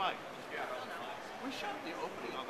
Mike. Yeah. We shot the opening on